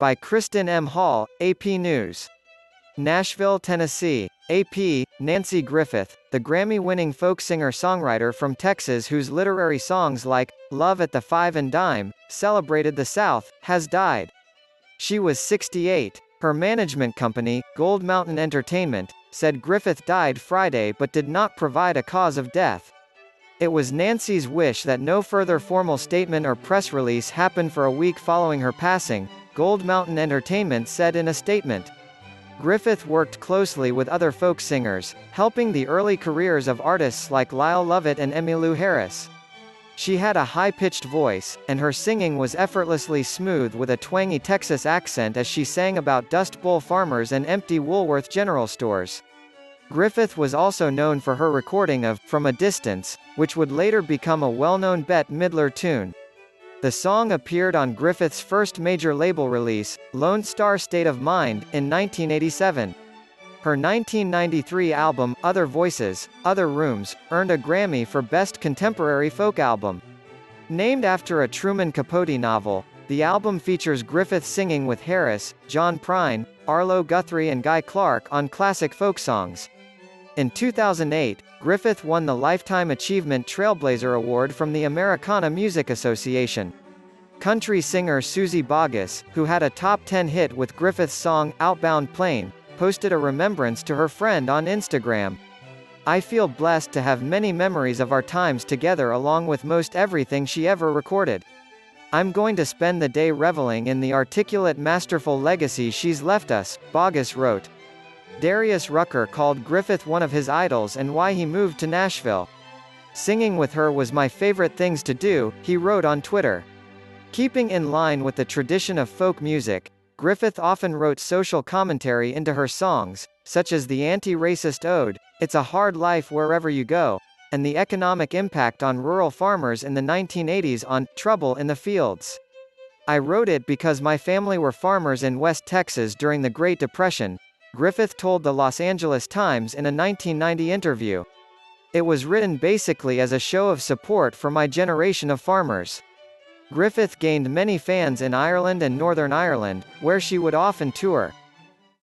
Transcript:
By Kristin M. Hall, AP News. Nashville, Tennessee. AP, Nanci Griffith, the Grammy-winning folk singer-songwriter from Texas whose literary songs like, Love at the Five and Dime, celebrated the South, has died. She was 68. Her management company, Gold Mountain Entertainment, said Griffith died Friday but did not provide a cause of death. It was Nanci's wish that no further formal statement or press release happen for a week following her passing, Gold Mountain Entertainment said in a statement. Griffith worked closely with other folk singers, helping the early careers of artists like Lyle Lovett and Emmylou Harris. She had a high-pitched voice, and her singing was effortlessly smooth with a twangy Texas accent as she sang about Dust Bowl farmers and empty Woolworth general stores. Griffith was also known for her recording of From a Distance, which would later become a well-known Bette Midler tune. The song appeared on Griffith's first major label release, Lone Star State of Mind, in 1987. Her 1993 album, Other Voices, Other Rooms, earned a Grammy for Best Contemporary Folk Album. Named after a Truman Capote novel, the album features Griffith singing with Harris, John Prine, Arlo Guthrie and Guy Clark on classic folk songs. In 2008, Griffith won the Lifetime Achievement Trailblazer Award from the Americana Music Association. Country singer Suzy Bogguss, who had a top 10 hit with Griffith's song Outbound Plane, posted a remembrance to her friend on Instagram. I feel blessed to have many memories of our times together along with most everything she ever recorded. I'm going to spend the day reveling in the articulate masterful legacy she's left us, Bogguss wrote. Darius Rucker called Griffith one of his idols and why he moved to Nashville. Singing with her was my favorite things to do, he wrote on Twitter. Keeping in line with the tradition of folk music, Griffith often wrote social commentary into her songs, such as the anti-racist ode, It's a Hard Life Wherever You Go, and the economic impact on rural farmers in the 1980s on Trouble in the Fields. I wrote it because my family were farmers in West Texas during the Great Depression, Griffith told the Los Angeles Times in a 1990 interview. It was written basically as a show of support for my generation of farmers. Griffith gained many fans in Ireland and Northern Ireland, where she would often tour.